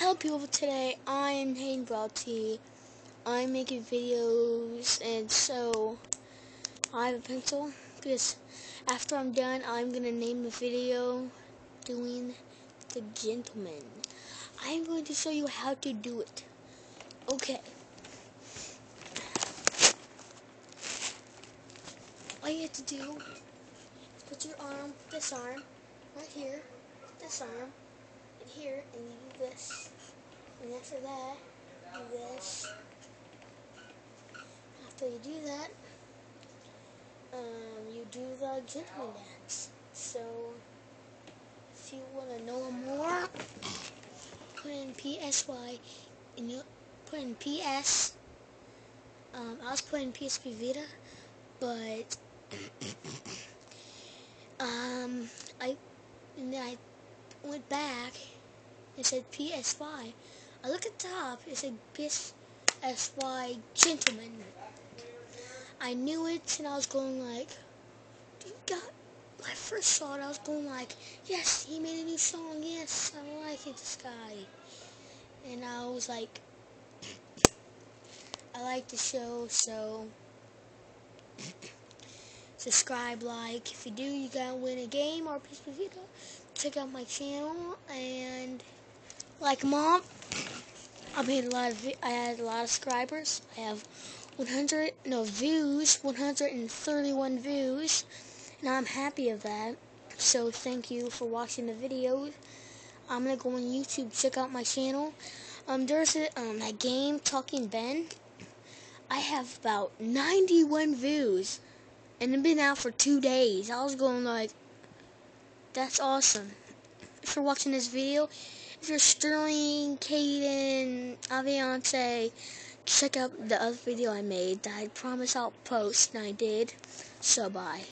Hello people, today I am Hayden I'm making videos and so I have a pencil because after I'm done I'm to name the video doing the gentleman. I'm going to show you how to do it. Okay. All you have to do is put your arm, this arm, right here, this arm, here, and you do this. And after that, do this. After you do that, um, you do the gentleman dance. So, if you want to know more, put in PSY, and you put in PS. Um, I was putting PSP Vita, but um, I went back and said PSY. I look at the top, it said PSY Gentleman. I knew it and I was going like, you got, when I first saw it, I was going like, yes, he made a new song, yes, I like it, this guy. And I was like, I like the show, so subscribe, like. If you do, you gotta win a game or a piece of video. Check out my channel and like mom. I made a lot of. I had a lot of subscribers. I have 100 no views, 131 views, and I'm happy of that. So thank you for watching the videos. I'm gonna go on YouTube, check out my channel. Um, there's a, um that game Talking Ben. I have about 91 views and it's been out for two days. I was going like, that's awesome. If you're watching this video, if you're Sterling, Caden, Aviance, check out the other video I made that I promise I'll post, and I did. So bye.